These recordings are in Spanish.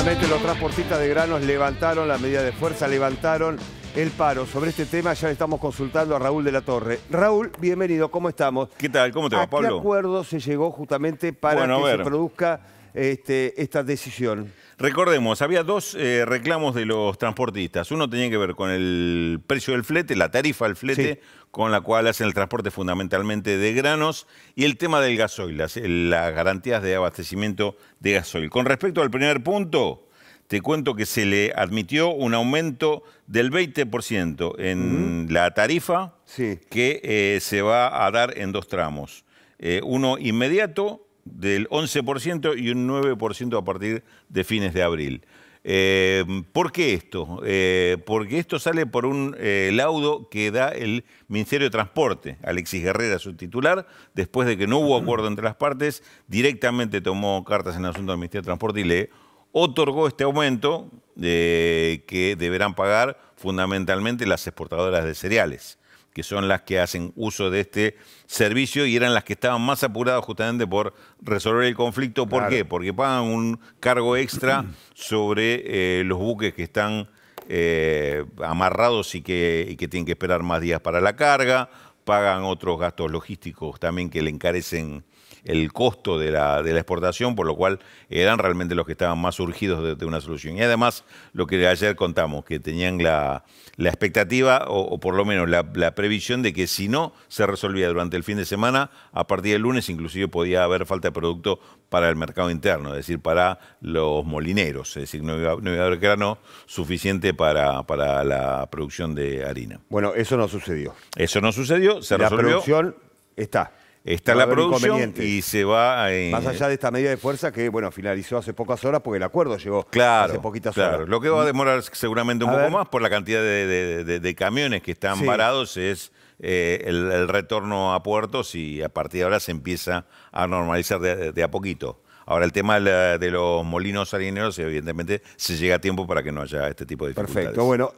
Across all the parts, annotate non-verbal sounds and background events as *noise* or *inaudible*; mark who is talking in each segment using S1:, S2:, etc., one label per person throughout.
S1: Finalmente los transportistas de granos levantaron la medida de fuerza, levantaron el paro. Sobre este tema ya le estamos consultando a Raúl de la Torre. Raúl, bienvenido, ¿cómo estamos?
S2: ¿Qué tal? ¿Cómo te va,
S1: ¿A
S2: Pablo?
S1: qué acuerdo se llegó justamente para
S2: Bueno,
S1: que se produzca este, esta decisión?
S2: Recordemos, había dos eh, reclamos de los transportistas. Uno tenía que ver con el precio del flete, la tarifa del flete,
S1: Sí.
S2: con la cual hacen el transporte fundamentalmente de granos, y el tema del gasoil, las, las garantías de abastecimiento de gasoil. Con respecto al primer punto, te cuento que se le admitió un aumento del 20% en la tarifa
S1: Sí.
S2: que eh, se va a dar en dos tramos. Eh, uno inmediato del 11% y un 9% a partir de fines de abril. Eh, ¿Por qué esto? Eh, porque esto sale por un eh, laudo que da el Ministerio de Transporte. Alexis Guerrera, su titular, después de que no hubo acuerdo entre las partes, directamente tomó cartas en el asunto del Ministerio de Transporte y le otorgó este aumento que deberán pagar fundamentalmente las exportadoras de cereales que son las que hacen uso de este servicio y eran las que estaban más apuradas justamente por resolver el conflicto. ¿Por
S1: Claro.
S2: qué? Porque pagan un cargo extra *clears throat* sobre eh, los buques que están eh, amarrados y que, y que tienen que esperar más días para la carga, pagan otros gastos logísticos también que le encarecen el costo de la, de la exportación, por lo cual eran realmente los que estaban más urgidos de, de una solución. Y además, lo que ayer contamos, que tenían la, la expectativa, o, o por lo menos la, la previsión de que si no se resolvía durante el fin de semana, a partir del lunes inclusive podía haber falta de producto para el mercado interno, es decir, para los molineros, es decir, no iba, no iba a haber grano suficiente para, para la producción de harina.
S1: Bueno, eso no sucedió.
S2: Eso no sucedió, se
S1: la
S2: resolvió.
S1: producción está.
S2: Está la producción y se va eh,
S1: Más allá de esta medida de fuerza que, bueno, finalizó hace pocas horas porque el acuerdo llegó
S2: Claro,
S1: hace poquitas
S2: claro.
S1: horas.
S2: Lo que va a demorar seguramente un
S1: A
S2: poco
S1: ver.
S2: más por la cantidad de, de- de- de camiones que están
S1: Sí.
S2: varados es eh, el, el retorno a puertos y a partir de ahora se empieza a normalizar de, de a poquito. Ahora el tema de, los molinos harineros, evidentemente, se llega a tiempo para que no haya este tipo de dificultades.
S1: Perfecto. Bueno,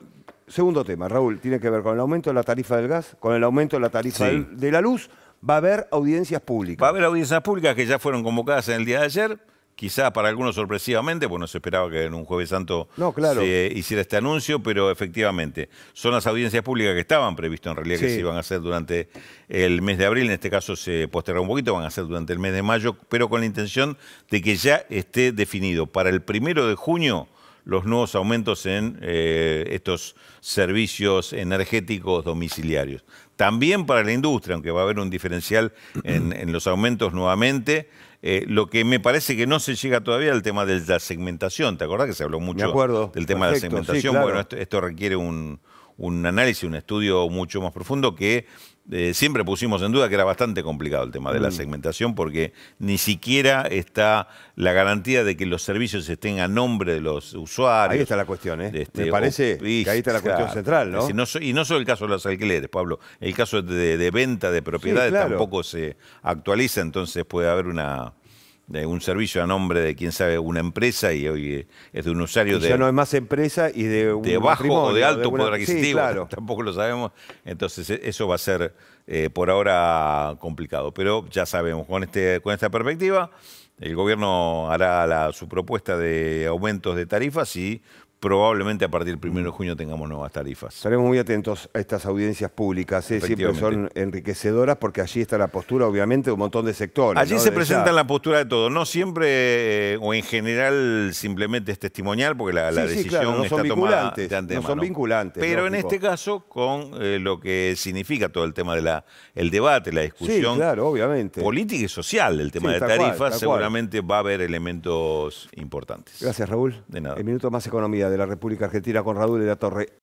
S1: segundo tema, Raúl, tiene que ver con el aumento de la tarifa del gas, con el aumento de la tarifa
S2: Sí.
S1: de la luz. Va a haber audiencias públicas.
S2: Va a haber audiencias públicas que ya fueron convocadas en el día de ayer, quizá para algunos sorpresivamente, pues no se esperaba que en un jueves santo
S1: No, claro.
S2: se hiciera este anuncio, pero efectivamente son las audiencias públicas que estaban previstas en realidad que se iban a hacer durante el mes de abril, en este caso se posterga un poquito, van a ser durante el mes de mayo, pero con la intención de que ya esté definido para el primero de junio los nuevos aumentos en eh, estos servicios energéticos domiciliarios. También para la industria, aunque va a haber un diferencial en, en los aumentos nuevamente. Eh, lo que me parece que no se llega todavía al tema de la segmentación. ¿Te acordás que se habló mucho
S1: acuerdo.
S2: del tema
S1: Perfecto,
S2: de la
S1: sí,
S2: segmentación?
S1: claro.
S2: Bueno, esto, esto requiere un, un análisis, un estudio mucho más profundo que eh, siempre pusimos en duda que era bastante complicado el tema de la
S1: Mm.
S2: segmentación porque ni siquiera está la garantía de que los servicios estén a nombre de los usuarios.
S1: Ahí está la cuestión, ¿eh?
S2: Este,
S1: Me parece
S2: o- y-
S1: que ahí está la cuestión central, ¿no?
S2: Es decir, no so- y no solo el caso de los alquileres, Pablo, el caso de, de venta de propiedades
S1: claro.
S2: tampoco se actualiza, entonces puede haber una de un servicio a nombre de quién sabe una empresa y hoy eh, es de un usuario
S1: Y
S2: de,
S1: ya no es más empresa y de un
S2: de bajo o de alto
S1: una-
S2: poder
S1: Sí,
S2: adquisitivo,
S1: claro. *laughs*
S2: tampoco lo sabemos, entonces e- eso va a ser eh, por ahora complicado, pero ya sabemos, con, este, con esta perspectiva, el gobierno hará la- su propuesta de aumentos de tarifas y probablemente a partir del 1 de junio tengamos nuevas tarifas.
S1: Estaremos muy atentos a estas audiencias públicas, ¿eh? siempre son enriquecedoras porque allí está la postura, obviamente, de un montón de sectores.
S2: Allí
S1: ¿no?
S2: se
S1: Desde
S2: presenta
S1: ya.
S2: la postura de todo, no siempre eh, o en general simplemente es testimonial porque la, la
S1: Sí, sí,
S2: decisión
S1: claro, no son
S2: está tomada
S1: vinculantes,
S2: de antemano.
S1: no son vinculantes,
S2: Pero en este caso con eh, lo que significa todo el tema de la el debate, la
S1: Sí,
S2: discusión
S1: claro, obviamente.
S2: política y social del tema de tarifas,
S1: cual.
S2: Seguramente va a haber elementos importantes.
S1: Gracias, Raúl.
S2: De nada.
S1: El Minuto Más Economía de la República Argentina con Raúl de la Torre.